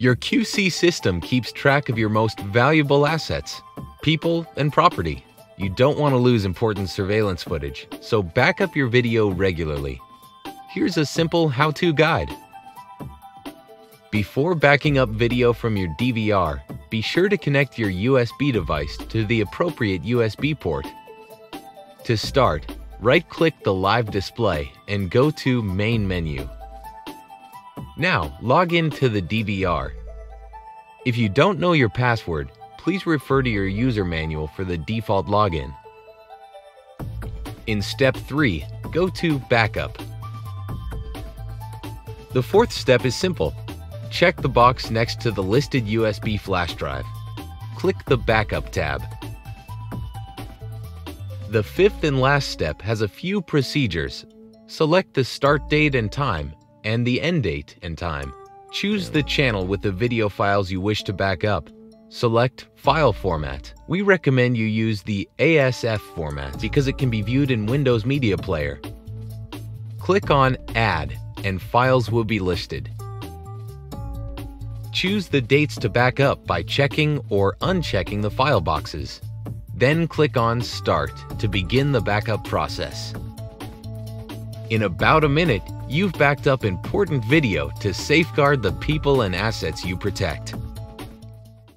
Your QC system keeps track of your most valuable assets, people and property. You don't want to lose important surveillance footage, so back up your video regularly. Here's a simple how-to guide. Before backing up video from your DVR, be sure to connect your USB device to the appropriate USB port. To start, right-click the live display and go to Main menu. Now, log in to the DVR. If you don't know your password, please refer to your user manual for the default login. In step 3, go to Backup. The fourth step is simple. Check the box next to the listed USB flash drive. Click the Backup tab. The fifth and last step has a few procedures. Select the start date and time and the end date and time. Choose the channel with the video files you wish to back up. Select File Format. We recommend you use the ASF format because it can be viewed in Windows Media Player. Click on Add and files will be listed. Choose the dates to back up by checking or unchecking the file boxes. Then click on Start to begin the backup process. In about a minute, you've backed up important video to safeguard the people and assets you protect.